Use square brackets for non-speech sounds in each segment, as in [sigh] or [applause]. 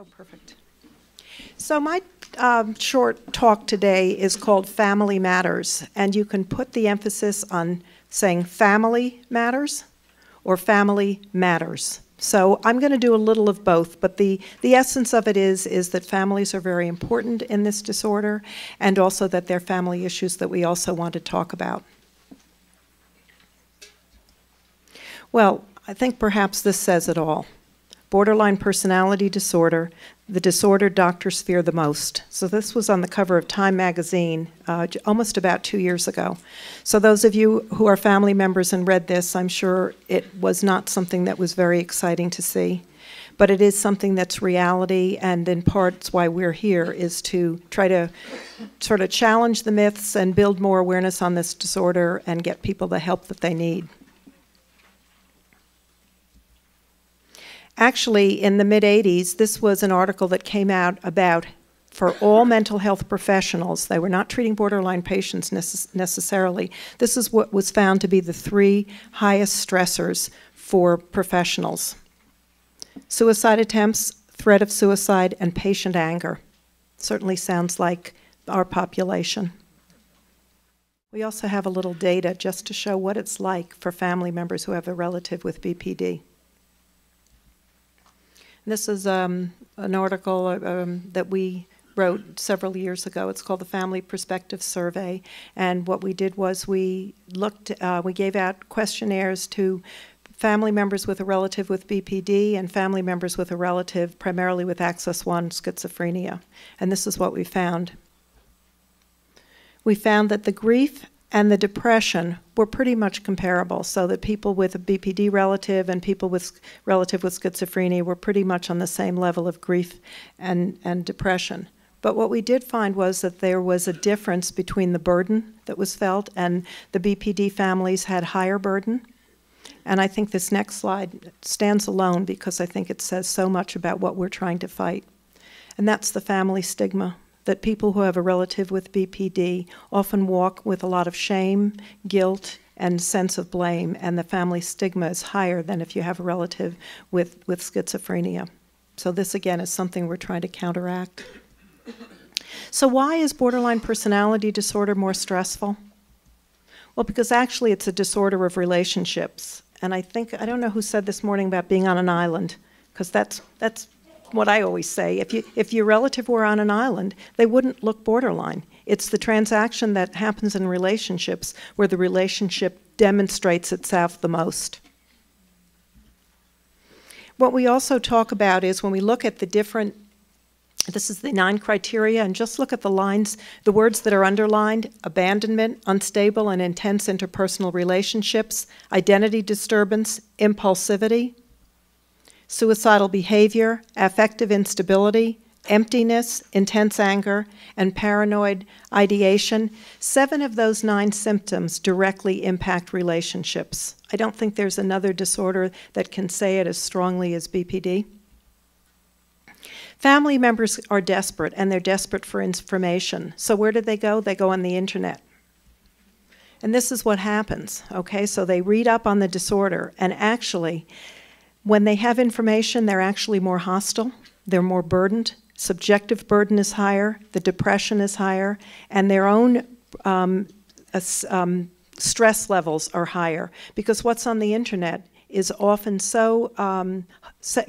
Oh, perfect. So my um, short talk today is called Family Matters, and you can put the emphasis on saying family matters or family matters. So I'm going to do a little of both, but the, the essence of it is, is that families are very important in this disorder and also that they're family issues that we also want to talk about. Well, I think perhaps this says it all. Borderline personality disorder, the disorder doctors fear the most. So this was on the cover of Time magazine uh, almost about two years ago. So those of you who are family members and read this, I'm sure it was not something that was very exciting to see. But it is something that's reality, and in parts why we're here is to try to sort of challenge the myths and build more awareness on this disorder and get people the help that they need. Actually, in the mid 80s, this was an article that came out about for all mental health professionals. They were not treating borderline patients necess necessarily. This is what was found to be the three highest stressors for professionals suicide attempts, threat of suicide, and patient anger. Certainly sounds like our population. We also have a little data just to show what it's like for family members who have a relative with BPD. This is um, an article uh, um, that we wrote several years ago. It's called the Family Perspective Survey. And what we did was we looked, uh, we gave out questionnaires to family members with a relative with BPD and family members with a relative primarily with Axis 1 schizophrenia. And this is what we found. We found that the grief and the depression were pretty much comparable. So that people with a BPD relative and people with relative with schizophrenia were pretty much on the same level of grief and, and depression. But what we did find was that there was a difference between the burden that was felt, and the BPD families had higher burden. And I think this next slide stands alone because I think it says so much about what we're trying to fight. And that's the family stigma that people who have a relative with BPD often walk with a lot of shame, guilt, and sense of blame, and the family stigma is higher than if you have a relative with, with schizophrenia. So, this again is something we're trying to counteract. So, why is borderline personality disorder more stressful? Well, because actually it's a disorder of relationships. And I think, I don't know who said this morning about being on an island, because that's, that's what I always say. If, you, if your relative were on an island, they wouldn't look borderline. It's the transaction that happens in relationships where the relationship demonstrates itself the most. What we also talk about is when we look at the different, this is the nine criteria, and just look at the lines, the words that are underlined abandonment, unstable and intense interpersonal relationships, identity disturbance, impulsivity suicidal behavior, affective instability, emptiness, intense anger, and paranoid ideation, seven of those nine symptoms directly impact relationships. I don't think there's another disorder that can say it as strongly as BPD. Family members are desperate, and they're desperate for information. So, where do they go? They go on the internet. And this is what happens, okay? So, they read up on the disorder, and actually, when they have information, they're actually more hostile, they're more burdened, subjective burden is higher, the depression is higher, and their own um, um, stress levels are higher. Because what's on the internet is often so um,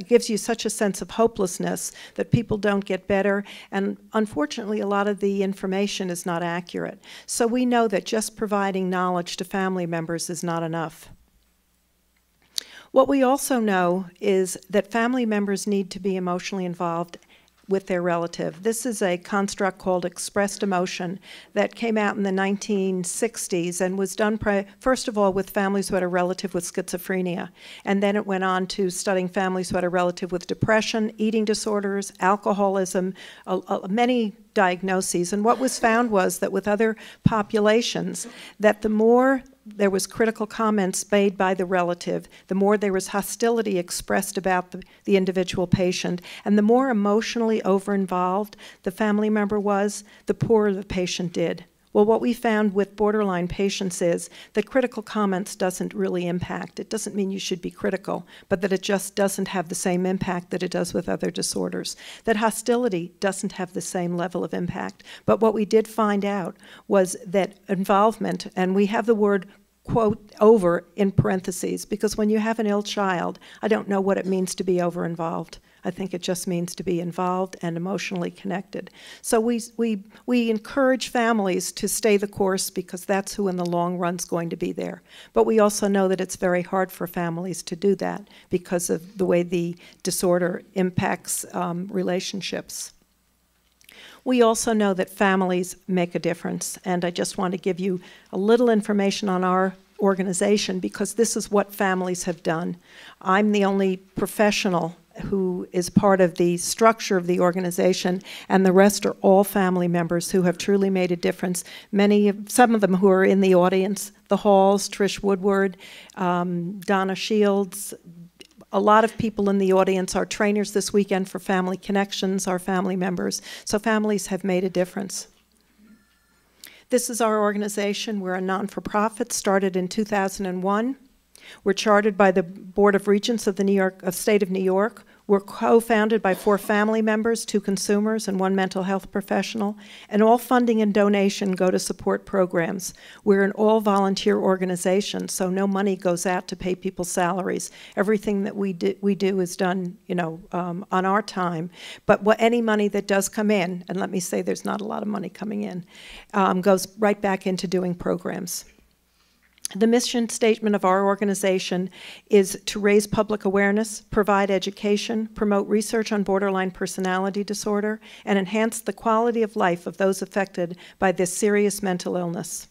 gives you such a sense of hopelessness that people don't get better and unfortunately a lot of the information is not accurate. So we know that just providing knowledge to family members is not enough what we also know is that family members need to be emotionally involved with their relative. This is a construct called expressed emotion that came out in the 1960s and was done first of all with families who had a relative with schizophrenia. And then it went on to studying families who had a relative with depression, eating disorders, alcoholism, uh, uh, many diagnoses. And what was found was that with other populations, that the more there was critical comments made by the relative, the more there was hostility expressed about the, the individual patient, and the more emotionally over-involved the family member was, the poorer the patient did. Well, what we found with borderline patients is that critical comments doesn't really impact. It doesn't mean you should be critical, but that it just doesn't have the same impact that it does with other disorders. That hostility doesn't have the same level of impact. But what we did find out was that involvement, and we have the word quote over in parentheses because when you have an ill child, I don't know what it means to be over involved. I think it just means to be involved and emotionally connected. So we, we, we encourage families to stay the course because that's who in the long run is going to be there. But we also know that it's very hard for families to do that because of the way the disorder impacts um, relationships. We also know that families make a difference, and I just want to give you a little information on our organization because this is what families have done. I'm the only professional who is part of the structure of the organization, and the rest are all family members who have truly made a difference. Many, of some of them who are in the audience, the Halls, Trish Woodward, um, Donna Shields, a lot of people in the audience are trainers this weekend for Family Connections, our family members. So families have made a difference. This is our organization. We're a non-for-profit, started in 2001. We're chartered by the Board of Regents of the New York of State of New York. We're co-founded by four family members, two consumers, and one mental health professional, and all funding and donation go to support programs. We're an all-volunteer organization, so no money goes out to pay people's salaries. Everything that we do, we do is done, you know, um, on our time. But what, any money that does come in, and let me say there's not a lot of money coming in, um, goes right back into doing programs. The mission statement of our organization is to raise public awareness, provide education, promote research on borderline personality disorder, and enhance the quality of life of those affected by this serious mental illness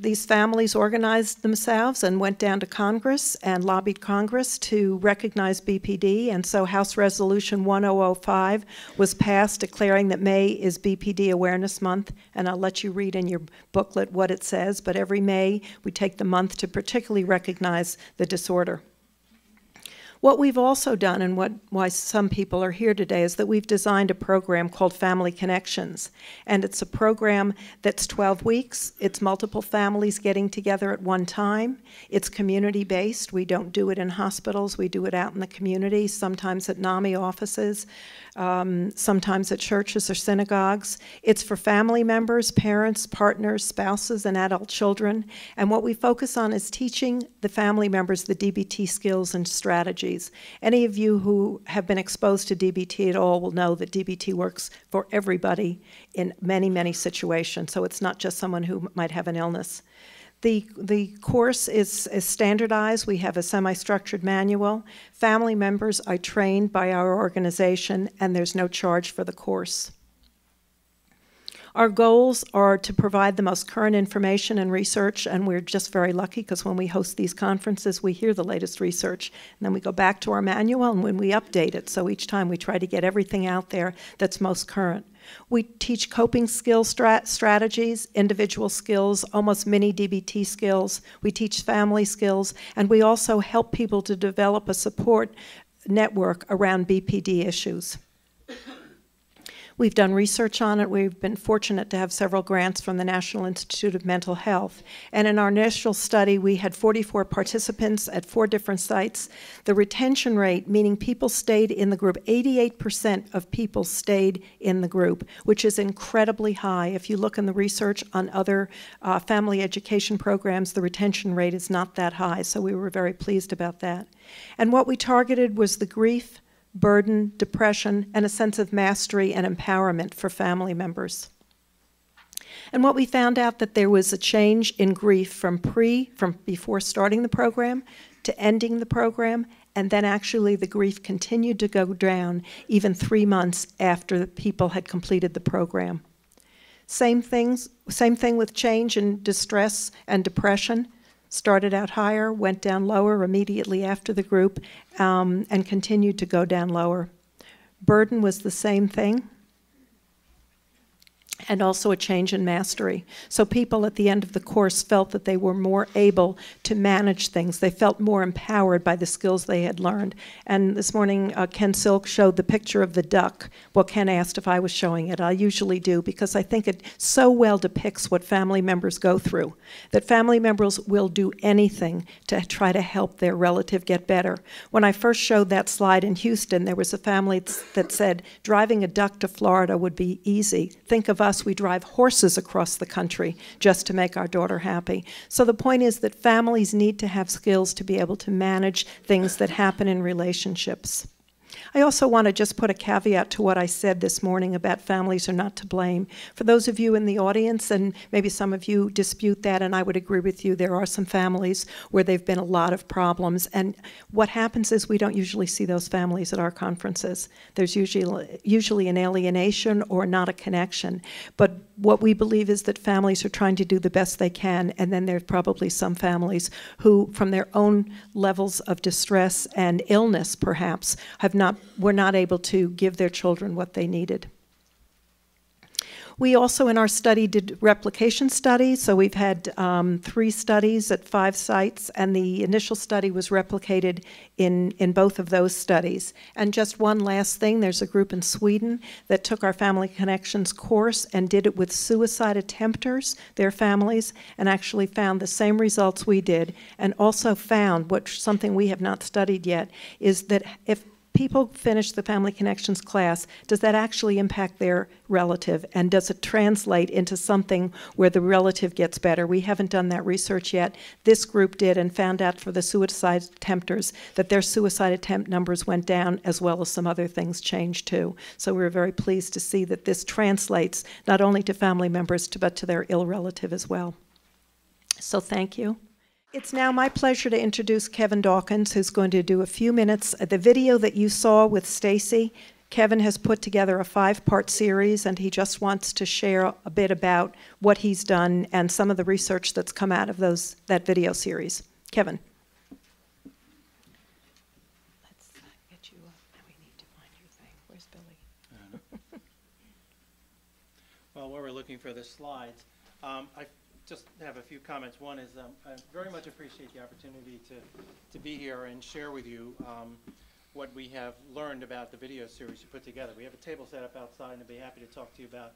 these families organized themselves and went down to Congress and lobbied Congress to recognize BPD. And so House Resolution 1005 was passed declaring that May is BPD Awareness Month. And I'll let you read in your booklet what it says. But every May, we take the month to particularly recognize the disorder. What we've also done, and what, why some people are here today, is that we've designed a program called Family Connections. And it's a program that's 12 weeks. It's multiple families getting together at one time. It's community based. We don't do it in hospitals, we do it out in the community, sometimes at NAMI offices um, sometimes at churches or synagogues. It's for family members, parents, partners, spouses, and adult children. And what we focus on is teaching the family members the DBT skills and strategies. Any of you who have been exposed to DBT at all will know that DBT works for everybody in many, many situations. So it's not just someone who might have an illness. The, the course is, is standardized. We have a semi-structured manual. Family members are trained by our organization, and there's no charge for the course. Our goals are to provide the most current information and research, and we're just very lucky because when we host these conferences, we hear the latest research, and then we go back to our manual and when we update it. So each time we try to get everything out there that's most current. We teach coping skill strat strategies, individual skills, almost mini DBT skills. We teach family skills, and we also help people to develop a support network around BPD issues. We've done research on it. We've been fortunate to have several grants from the National Institute of Mental Health. And in our initial study, we had 44 participants at four different sites. The retention rate, meaning people stayed in the group, 88% of people stayed in the group, which is incredibly high. If you look in the research on other uh, family education programs, the retention rate is not that high. So we were very pleased about that. And what we targeted was the grief, burden, depression, and a sense of mastery and empowerment for family members. And what we found out that there was a change in grief from pre, from before starting the program to ending the program, and then actually the grief continued to go down even three months after the people had completed the program. Same things, same thing with change in distress and depression started out higher, went down lower immediately after the group, um, and continued to go down lower. Burden was the same thing. And also a change in mastery. So people at the end of the course felt that they were more able to manage things. They felt more empowered by the skills they had learned. And this morning, uh, Ken Silk showed the picture of the duck. Well, Ken asked if I was showing it. I usually do because I think it so well depicts what family members go through. That family members will do anything to try to help their relative get better. When I first showed that slide in Houston, there was a family that said driving a duck to Florida would be easy. Think of us, we drive horses across the country just to make our daughter happy. So the point is that families need to have skills to be able to manage things that happen in relationships. I also want to just put a caveat to what I said this morning about families are not to blame. For those of you in the audience, and maybe some of you dispute that, and I would agree with you, there are some families where there have been a lot of problems. And what happens is we don't usually see those families at our conferences. There's usually, usually an alienation or not a connection. But what we believe is that families are trying to do the best they can, and then there's probably some families who, from their own levels of distress and illness, perhaps, have not were not able to give their children what they needed. We also, in our study, did replication studies. So we've had um, three studies at five sites, and the initial study was replicated in, in both of those studies. And just one last thing there's a group in Sweden that took our Family Connections course and did it with suicide attempters, their families, and actually found the same results we did, and also found, which something we have not studied yet, is that if people finish the Family Connections class, does that actually impact their relative? And does it translate into something where the relative gets better? We haven't done that research yet. This group did and found out for the suicide attempters that their suicide attempt numbers went down as well as some other things changed too. So we we're very pleased to see that this translates not only to family members but to their ill relative as well. So thank you. It's now my pleasure to introduce Keven Dawkins, who's going to do a few minutes. The video that you saw with Stacy, Keven has put together a five-part series, and he just wants to share a bit about what he's done and some of the research that's come out of those that video series. Keven. Let's get you up. We need to find your thing. Where's Billy? [laughs] well, while we're looking for the slides, um, I just have a few comments. One is um, I very much appreciate the opportunity to, to be here and share with you um, what we have learned about the video series you put together. We have a table set up outside and I'd be happy to talk to you about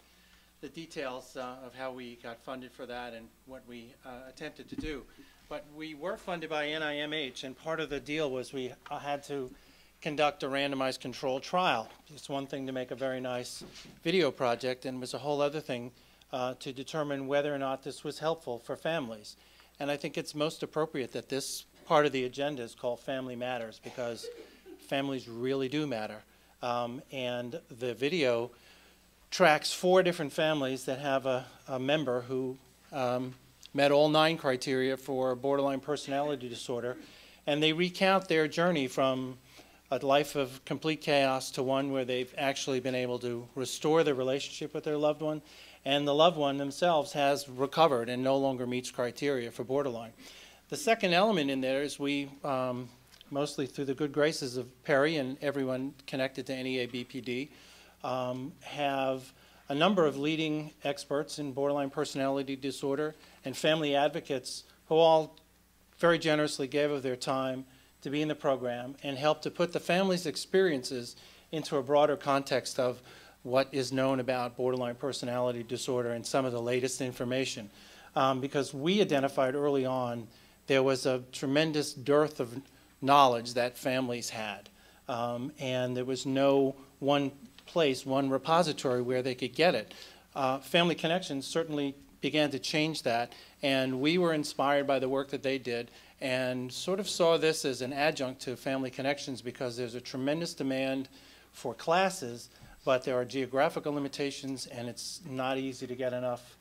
the details uh, of how we got funded for that and what we uh, attempted to do. But we were funded by NIMH and part of the deal was we uh, had to conduct a randomized control trial. It's one thing to make a very nice video project and it was a whole other thing uh, to determine whether or not this was helpful for families. And I think it's most appropriate that this part of the agenda is called Family Matters because families really do matter. Um, and the video tracks four different families that have a, a member who um, met all nine criteria for borderline personality disorder. And they recount their journey from a life of complete chaos to one where they've actually been able to restore their relationship with their loved one and the loved one themselves has recovered and no longer meets criteria for borderline. The second element in there is we, um, mostly through the good graces of Perry and everyone connected to NEA BPD, um, have a number of leading experts in borderline personality disorder and family advocates who all very generously gave of their time to be in the program and help to put the family's experiences into a broader context of what is known about borderline personality disorder and some of the latest information. Um, because we identified early on there was a tremendous dearth of knowledge that families had. Um, and there was no one place, one repository where they could get it. Uh, Family Connections certainly began to change that, and we were inspired by the work that they did and sort of saw this as an adjunct to Family Connections because there's a tremendous demand for classes but there are geographical limitations and it's not easy to get enough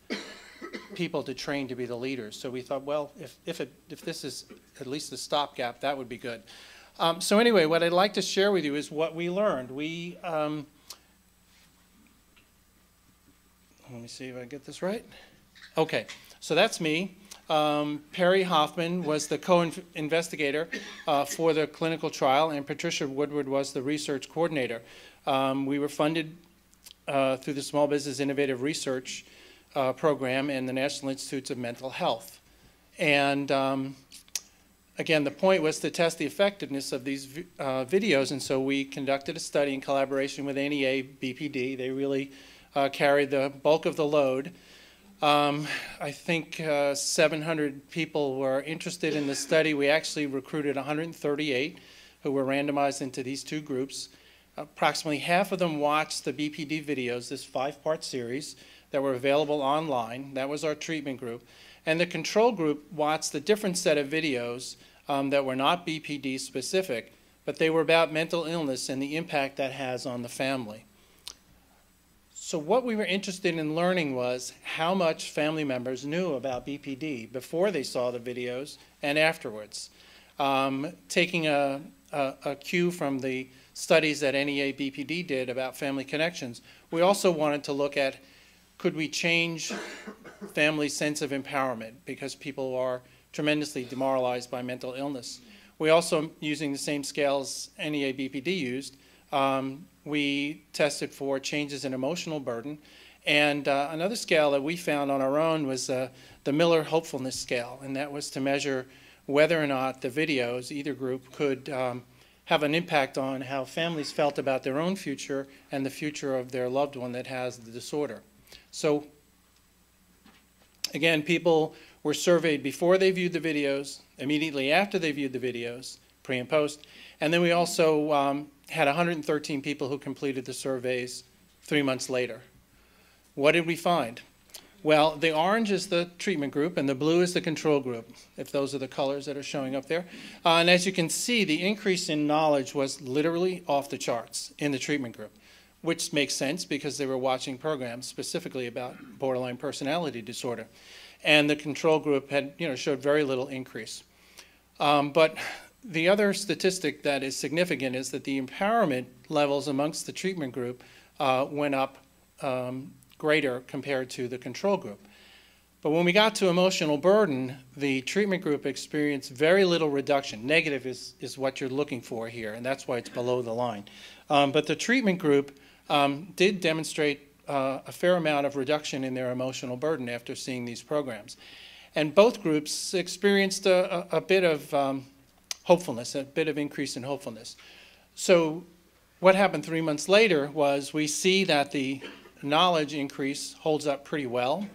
people to train to be the leaders. So we thought, well, if, if, it, if this is at least a stopgap, that would be good. Um, so anyway, what I'd like to share with you is what we learned. We, um, let me see if I get this right. Okay, so that's me. Um, Perry Hoffman was the co-investigator uh, for the clinical trial, and Patricia Woodward was the research coordinator. Um, we were funded uh, through the Small Business Innovative Research uh, Program and the National Institutes of Mental Health. And um, again, the point was to test the effectiveness of these uh, videos, and so we conducted a study in collaboration with NEA BPD. They really uh, carried the bulk of the load. Um, I think uh, 700 people were interested in the study. We actually recruited 138 who were randomized into these two groups. Approximately half of them watched the BPD videos, this five-part series, that were available online. That was our treatment group. And the control group watched a different set of videos um, that were not BPD specific, but they were about mental illness and the impact that has on the family. So what we were interested in learning was how much family members knew about BPD before they saw the videos and afterwards. Um, taking a, a, a cue from the studies that NEA BPD did about family connections, we also wanted to look at could we change family sense of empowerment because people are tremendously demoralized by mental illness. We also, using the same scales NEA BPD used, um, we tested for changes in emotional burden. And uh, another scale that we found on our own was uh, the Miller Hopefulness Scale, and that was to measure whether or not the videos, either group, could um, have an impact on how families felt about their own future and the future of their loved one that has the disorder. So, again, people were surveyed before they viewed the videos, immediately after they viewed the videos, pre and post, and then we also um, had 113 people who completed the surveys three months later. What did we find? Well, the orange is the treatment group and the blue is the control group, if those are the colors that are showing up there. Uh, and as you can see, the increase in knowledge was literally off the charts in the treatment group, which makes sense because they were watching programs specifically about borderline personality disorder. And the control group had, you know, showed very little increase. Um, but the other statistic that is significant is that the empowerment levels amongst the treatment group uh, went up um, greater compared to the control group. But when we got to emotional burden, the treatment group experienced very little reduction. Negative is, is what you're looking for here, and that's why it's below the line. Um, but the treatment group um, did demonstrate uh, a fair amount of reduction in their emotional burden after seeing these programs. And both groups experienced a, a, a bit of um, hopefulness, a bit of increase in hopefulness. So what happened three months later was we see that the knowledge increase holds up pretty well.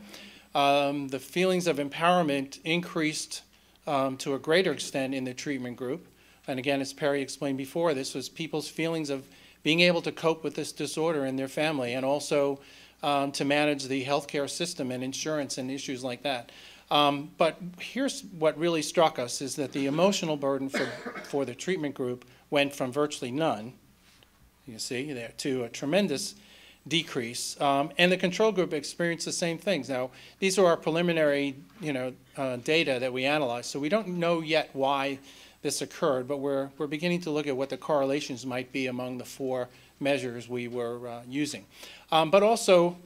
Um, the feelings of empowerment increased um, to a greater extent in the treatment group. And again, as Perry explained before, this was people's feelings of being able to cope with this disorder in their family and also um, to manage the healthcare system and insurance and issues like that. Um, but here's what really struck us is that the emotional burden for, for the treatment group went from virtually none, you see there, to a tremendous decrease. Um, and the control group experienced the same things. Now, these are our preliminary, you know, uh, data that we analyzed, so we don't know yet why this occurred, but we're, we're beginning to look at what the correlations might be among the four measures we were uh, using. Um, but also,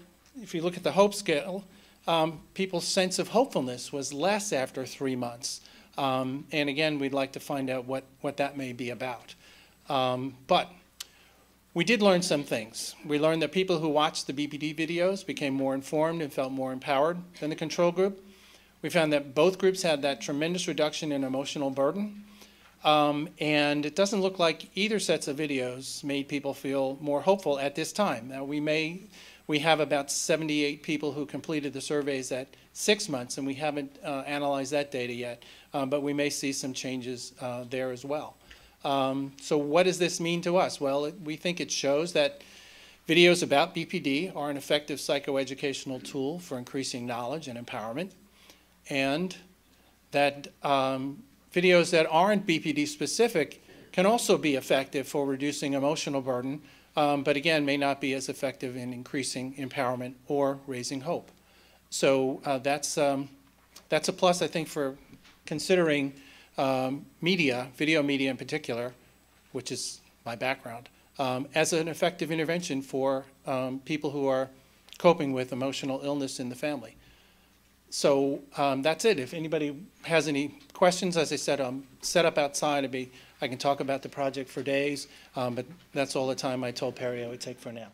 if you look at the hope scale, um, people's sense of hopefulness was less after three months. Um, and again, we'd like to find out what, what that may be about. Um, but we did learn some things. We learned that people who watched the BPD videos became more informed and felt more empowered than the control group. We found that both groups had that tremendous reduction in emotional burden. Um, and it doesn't look like either sets of videos made people feel more hopeful at this time. Now, we may, we have about 78 people who completed the surveys at six months, and we haven't uh, analyzed that data yet, um, but we may see some changes uh, there as well. Um, so what does this mean to us? Well, it, we think it shows that videos about BPD are an effective psychoeducational tool for increasing knowledge and empowerment, and that um, videos that aren't BPD specific can also be effective for reducing emotional burden, um, but again, may not be as effective in increasing empowerment or raising hope. So uh, that's, um, that's a plus, I think, for considering um, media, video media in particular, which is my background, um, as an effective intervention for um, people who are coping with emotional illness in the family. So um, that's it. If anybody has any questions, as I said, I'm set up outside. I'd be, I can talk about the project for days, um, but that's all the time I told Perry I would take for now.